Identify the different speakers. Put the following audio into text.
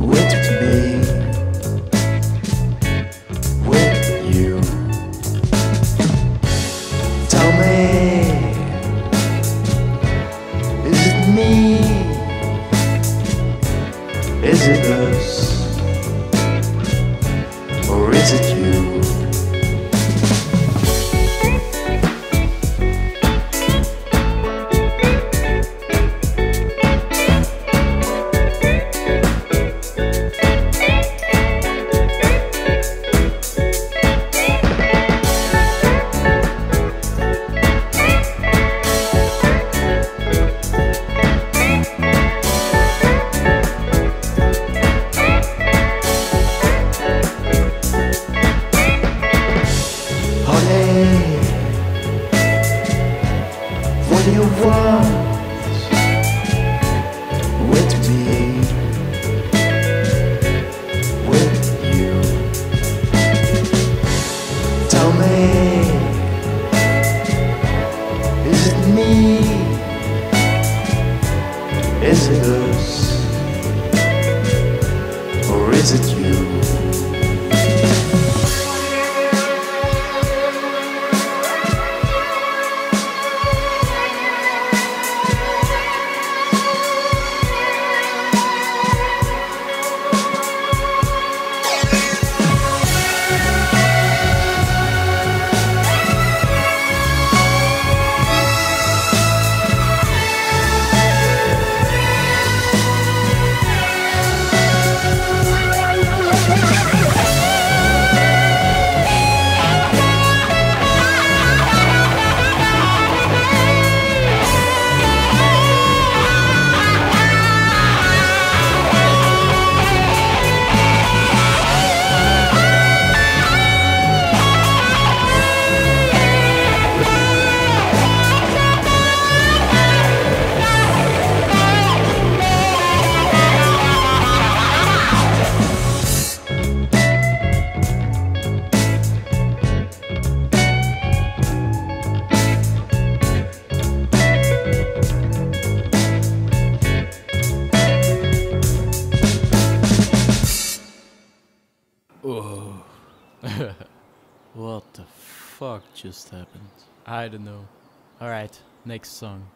Speaker 1: with me, with you. Tell me, is it me? Is it us? You want with me, with you. Tell me, is it me? Is it us? Or is it you? What the fuck just happened?
Speaker 2: I don't know. Alright, next song.